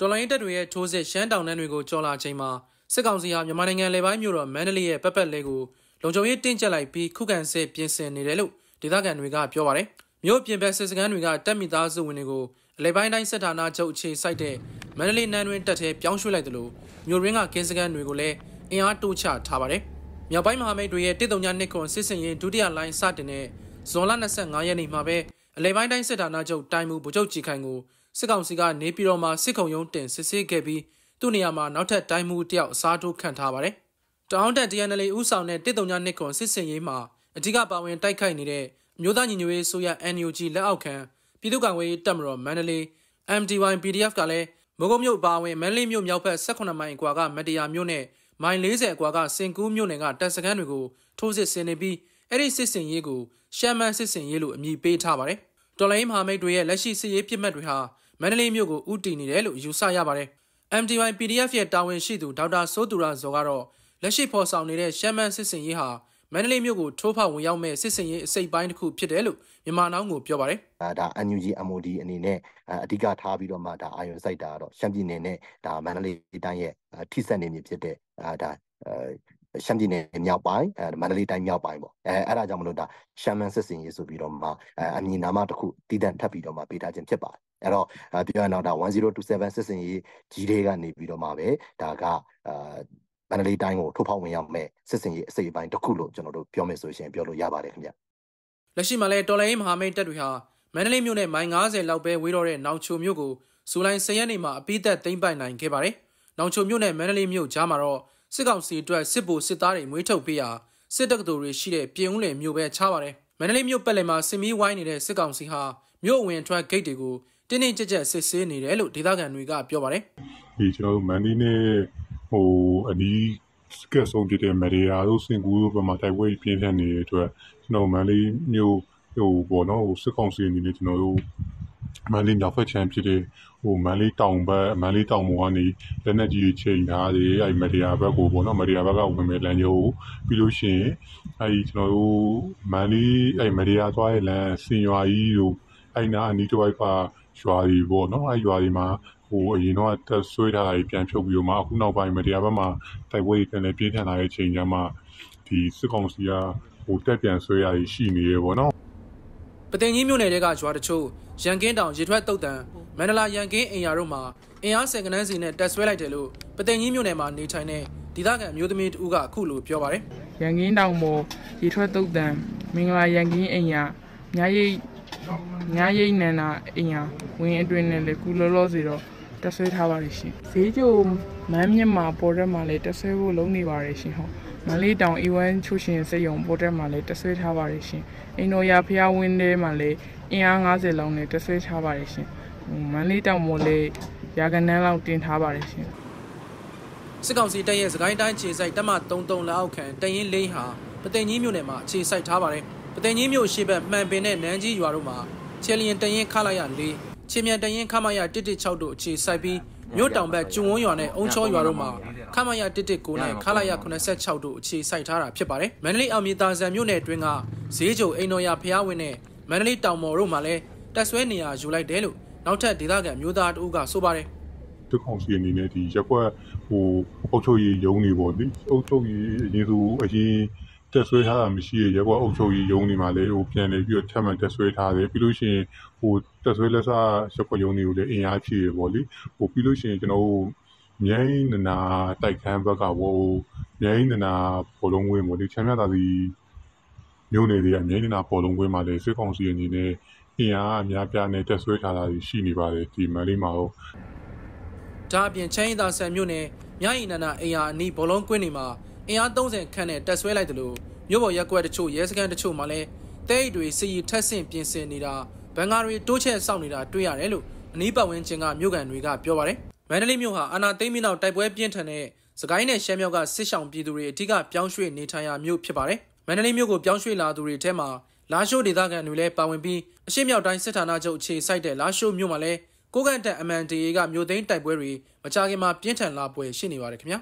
တော်လိုင်းတပ်တွေရဲ့ထိုးစစ်ရှမ်းတောင်တန်းတွေကိုကြော်လာချိန်မှာစစ်ကောင်စီဟာမြန်မာနိုင်ငံလေပိုင်းမြို့တော်မန္တလေးရဲ့ပတ်ပတ်လဲကိုလုံခြုံရေးတင်းကျပ်လိုက်ပြီးခုခံစစ်ပြင်ဆင်နေတယ်လို့ဒေသခံတွေကပြောပါတယ်။မြို့ပြင်ဘက်စစ်စခန်းတွေကတပ်မိသားစုဝင်တွေကိုအလဲပိုင်းတိုင်းစစ်ဌာနချုပ်အခြေစိုက်တဲ့မန္တလေးနန်းတွင်တပ်ထဲပြောင်းရွှေ့လိုက်တယ်လို့မြို့ရင်းကကင်းစခန်းတွေကိုလည်းအင်အားတိုးချထားပါတယ်။မြောက်ပိုင်းမဟာမိတ်တွေရဲ့တစ်တုံညာနှစ်ခွန်စစ်စင်ရင်ဒုတိယလိုင်းစတင်တဲ့ဇွန်လ25ရက်နေ့မှာပဲအလဲပိုင်းတိုင်းစစ်ဌာနချုပ်တိုင်မူဗိုလ်ချုပ်ကြည်ခိုင်ကို စစ်ကောင်စီကနေပြည်တော်မှာစစ်ခုံရုံးတင်စစ်ဆေးခဲ့ပြီးသူ့နေရာမှာနောက်ထပ်တိုင်မူတယောက်အစားထိုးခန့်ထားပါတယ်။တောင်းတက် DNL ဦးဆောင်တဲ့တစ်တုံညာနှစ်ခွန်စစ်စင်ရေးမှာအဓိကပါဝင်တိုက်ခိုက်နေတဲ့အမျိုးသားညီညွတ်ရေးဆိုရ NUG လက်အောက်ခံပြည်သူ့ကာကွယ်ရေးတပ်မတော်မန္တလေး MDY PDF ကလည်းမုံကုတ်မြို့ပါဝင်မန္တလေးမြို့မြောက်ဘက်18မိုင်အကွာကမတရားမြို့နဲ့မိုင်40အကွာကစင်ကူးမြို့နယ်ကတပ်စခန်းတွေကိုထိုးစစ်ဆင်နေပြီးအဲ့ဒီစစ်စင်ရေးကိုရှမ်းမန်းစစ်စင်ရေးလို့အမည်ပေးထားပါတယ်။ တော်လိုင်းမဟာမိတ်တွေရဲ့လက်ရှိစစ်ရေးပြစ်မှတ်တွေဟာမန္တလေးမြို့ကိုဥတီနေတယ်လို့ယူဆရပါတယ်။ MDY PDF ရဲ့တာဝန်ရှိသူဒေါက်တာစိုးသူရဇော်ကတော့လက်ရှိဖော်ဆောင်နေတဲ့ရှမ်းမန်းစစ်စင်ရေးဟာမန္တလေးမြို့ကိုထိုးဖောက်ဝင်ရောက်မဲ့စစ်စင်ရေးအစိပ်ပိုင်းတစ်ခုဖြစ်တယ်လို့မြန်မာနောင်းကိုပြောပါတယ်။ဒါ NUG MOD အနေနဲ့အဓိကထားပြီးတော့မှဒါအာယုံစိုက်တာတော့ရှမ်းပြည်နယ်နဲ့ဒါမန္တလေးတိုင်းရဲ့ထိစပ်နေမြဖြစ်တဲ့ဒါ ရှမ်းပြည်နယ်မြောက်ပိုင်းအဲမန္တလေးတိုင်းမြောက်ပိုင်းပေါ့အဲအဲ့ဒါကြောင့်မလို့ဒါရှမ်းမန်းစစ်စင်ရေးဆိုပြီးတော့မှအမည်နာမတစ်ခုတည်တံ့ထပ်ပြီးတော့မှပေးထားခြင်းဖြစ်ပါတယ်အဲ့တော့ပြောရအောင်ဒါ1027စစ်စင်ရေးကြီးတွေကနေပြီးတော့မှပဲဒါကအာမန္တလေးတိုင်းကိုထုတ်ဖောက်ဝင်ရောက်မဲ့စစ်စင်ရေးအစိပ်ပိုင်းတစ်ခုလို့ကျွန်တော်တို့ပြောမယ်ဆိုရင်ပြောလို့ရပါတယ်ခင်ဗျလက်ရှိမှာလဲတော်လိုင်းမဟာမိတ်တပ်တွေဟာမန္တလေးမြို့နဲ့မိုင်90လောက်ပဲဝေးတော့တဲ့နောင်ချိုမြို့ကိုဇူလိုင်10ရက်နေ့မှာအပိသက်သိမ်းပိုက်နိုင်ခဲ့ပါတယ်။နောင်ချိုမြို့နဲ့မန္တလေးမြို့ကြားမှာတော့ စစ်ကောင်စီအတွက်စစ်ဗိုလ်စစ်သားတွေမွေးထုတ်ပေးရာစစ်တပ်ကတော်တွေရှိတဲ့ပြင်ဦးလယ်မြို့ပဲချပါတယ်။မန္တလေးမြို့ပတ်လည်မှာစစ်မီးဝိုင်းနေတဲ့စစ်ကောင်စီဟာမြို့ဝင်ထွက်ဂိတ်တွေကိုတင်းတင်းကြပ်ကြပ်စစ်ဆေးနေတယ်လို့ဒေသခံတွေကပြောပါတယ်။ဒီကျွန်တော်တို့မန္တလေးနဲ့ဟိုအနီးစကက်ဆုံးဖြစ်တဲ့မရေယာတို့စင်ကူတို့ဘက်မှာတိုက်ပွဲပြင်းထန်နေတဲ့အတွက်ကျွန်တော်မန္တလေးမြို့ဟိုပေါ့နော်ဟိုစစ်ကောင်စီအနေနဲ့ကျွန်တော်တို့ မန္တလေးနောက်ဖက်ချမ်းဖြစ်တဲ့ဟိုမန္တလေးတောင်ဘက်မန္တလေးတောင်ပေါ်ကနေလက်နက်ကြီးချိန်ထားတယ်အဲ့မဒီယာဘက်ကိုပေါ့နော်မဒီယာဘက်ကဝင်မဲ့လမ်းမျိုးပြီးလို့ရှိရင်အဲ့ကျွန်တော်တို့မန္တလေးအဲ့မဒီယာသွားရဲ့လမ်းစင်ရွာကြီးတို့အဲ့နာအနီးတစ်ဝိုက်ကရွာကြီးပေါ့နော်အဲ့ရွာကြီးမှာဟိုအရင်တော့တက်ဆွဲထားတာကြီးပြန်ဖြုတ်ပြီးတော့မှအခုနောက်ပိုင်းမတရားဘက်မှာတိုက်ပွဲတွေလည်းပြင်းထန်လာတဲ့ချိန်ကျမှဒီစစ်ကောင်စီကဟိုတက်ပြန်ဆွဲရရှိနေရပေါ့နော်ပသိမ်ကြီးမြို့နယ်တွေကရွာတချို့ ရန်ကင်းတောင်ရေထွက်တုတ်တန်မန္တလာရန်ကင်းအင်ယာတို့မှာအင်အားဆယ်ကနန်းစီနဲ့တက်ဆွဲလိုက်တယ်လို့ပသိမ်ကြီးမြို့နယ်မှာနေထိုင်တဲ့ဒေသခံမျိုးသမီးတူကအခုလိုပြောပါတယ်ရန်ကင်းတောင်ပေါ်ရေထွက်တုတ်တန်မင်္ဂလာရန်ကင်းအင်ယာညာရိတ်ညာရိတ်နန္နာအင်ယာဝင်းအတွင်းနဲ့လေကုလောလောစီတော့ တက်ဆွဲထားပါတယ်ရှင်ဈေးကြိုမမ်းမြင့်မှာပေါ်တက်မှာလည်းတက်ဆွဲဖို့လုံးနေပါတယ်ရှင်ဟုတ်မလေးတောင် A1 ချိုးရှင်စက်ရုံပေါ်တက်မှာလည်းတက်ဆွဲထားပါတယ်ရှင်အိန္ဒိုယာဖျားဝင်းထဲမှာလည်းအင်အား90လောက်နဲ့တက်ဆွဲထားပါတယ်ရှင်မန်လေးတောင်မို့လည်းရာကနန်းလောက်တင်ထားပါတယ်ရှင်စစ်ကောင်စီတပ်ရဲ့စကိုင်းတိုင်းခြေစိုက်တပ်မ33လက်အောက်ခံတရင်လိန်ဟာပသိမ်ကြီးမြို့နယ်မှာခြေစိုက်ထားပါတယ်ပသိမ်ကြီးမြို့ရှေ့ဘက်မှန်ပင်နဲ့နန်းကြီးရွာတို့မှာချယ်လီယန်တရင်ခလာရ၄ ချေမြန်တရင်ခမရ116တို့အခြေစိုက်ပြီးမြို့တောင်ဘက်ကျွန်းဝန်းရွာနဲ့အုံချောရွာတို့မှာခမရ119နဲ့ခလာရ86တို့အခြေစိုက်ထားတာဖြစ်ပါတယ်မန္တလေးအောင်မြေတာဆန်မြို့နယ်အတွင်းကဈေးကြိုအိမ်တော်ရဖျားဝင်းနဲ့မန္တလေးတောင်မော်တို့မှာလည်းတက်ဆွဲနေရယူလိုက်တယ်လို့နောက်ထပ်ဒေသခံမျိုးသားတဦးကဆိုပါတယ်ဒုက္ခစီအနေနဲ့ဒီရက်ွက်ဟိုအုပ်ချုပ်ရေးရုံးနေပေါ့လေအုပ်ချုပ်ရေးအရင်ဆိုအရင် တက်ဆွဲထားတာမရှိရရက်ကွက်အုပ်ချုပ်ရေးရုံးနေမှာလေဟိုပြန်လေပြီးတော့ထပ်မံတက်ဆွဲထားတယ်ပြီးလို့ရှိရင်ဟိုတက်ဆွဲလက်စားရက်ကွက်ရုံးတွေကိုလည်းအင်အားဖြည့်ရပေါ့လေဟိုပြီးလို့ရှိရင်ကျွန်တော်တို့မြိုင်းနနာတိုက်ခန်းဘက်ကဟိုမြိုင်းနနာဘောလုံးဝင်းပေါ့လေချမ်းမြတာစီမျိုးနယ်တွေကမြိုင်းနနာဘောလုံးဝင်းမှာလည်းစစ်ကောင်စီအနေနဲ့အင်အားအများပြားနဲ့တက်ဆွဲထားတာရှိနေပါတယ်ဒီမန်လေးမှာတော့ဒါအပြင်ချမ်းရည်သာဆန်မြို့နယ်မြိုင်နနာအင်အားအနီးဘောလုံးကွင်းတွေမှာ အင်အား30ခန့်နဲ့တက်ဆွဲလိုက်တယ်လို့မြို့ပေါ်ရက်ကွက်တချို့ရဲစခန်းတချို့မှာလည်းတဲအိတ်တွေစီရီထက်ဆင့်ပြင်ဆင်နေတာဘန်ကာတွေတိုးချက်စောင့်နေတာတွေ့ရတယ်လို့အနီးပတ်ဝန်းကျင်ကမြို့ကန်တွေကပြောပါတယ်မန္တလေးမြို့ဟာအာနာသိမ်းပြီးနောက်တိုက်ပွဲပြင်းထန်တဲ့စကိုင်းနဲ့ရှမ်းမြောက်ကစစ်ဆောင်ပြည်သူတွေအထူးပြောင်းရွှေ့နေထိုင်ရာမြို့ဖြစ်ပါတယ်မန္တလေးမြို့ကိုပြောင်းရွှေ့လာသူတွေထဲမှာလာရှိုးဒေသခံတွေလည်းပါဝင်ပြီးအရှိမြောက်တိုင်းစစ်ဌာနချုပ်အခြေစိုက်တဲ့လာရှိုးမြို့မှာလည်းကိုကန့်တက် MNDA ကမြို့သိမ်းတိုက်ပွဲတွေမကြခင်မှာပြင်းထန်လာပွဲရှိနေပါတယ်ခင်ဗျာ